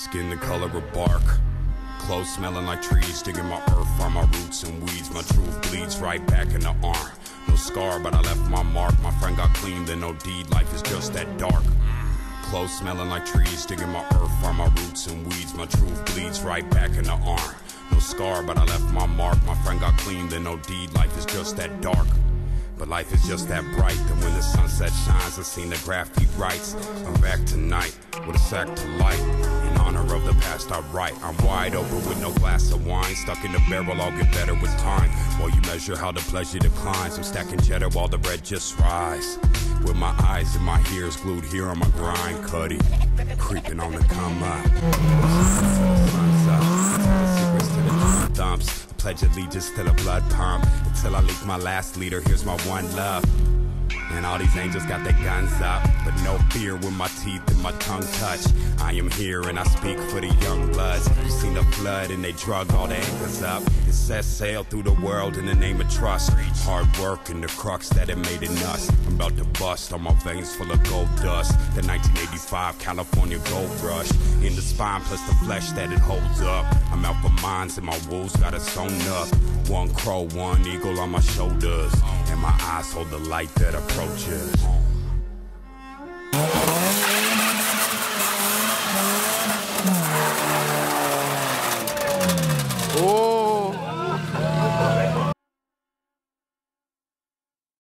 Skin the color of bark. Clothes smelling like trees, digging my earth, find my roots and weeds. My truth bleeds right back in the arm. No scar, but I left my mark. My friend got clean, then no deed. Life is just that dark. Clothes smelling like trees, digging my earth, find my roots and weeds. My truth bleeds right back in the arm. No scar, but I left my mark. My friend got clean, then no deed. Life is just that dark. But life is just that bright and when the sunset shines, I seen the graffiti writes. I'm back tonight with a sack to light. Honor of the past I write. I'm wide open with no glass of wine. Stuck in the barrel, I'll get better with time. While you measure how the pleasure declines, I'm stacking cheddar while the bread just rise. With my eyes and my ears glued here on my grind, cuddy. Creeping on the come up. Secrets to the dumps. Pledge allegiance to the blood pump. Until I leak my last leader, here's my one love. And all these angels got their guns up, but no fear when my teeth and my tongue touch. I am here and I speak for the young bloods. You seen the flood and they drug all the anchors up. It says sail through the world in the name of trust. Hard work and the crux that it made in us. I'm about to bust on my veins full of gold dust. The 1985 California gold rush. In the spine plus the flesh that it holds up. I'm out for mines and my wolves got it sewn up. One crow, one eagle on my shoulders. And my eyes hold the light that approaches.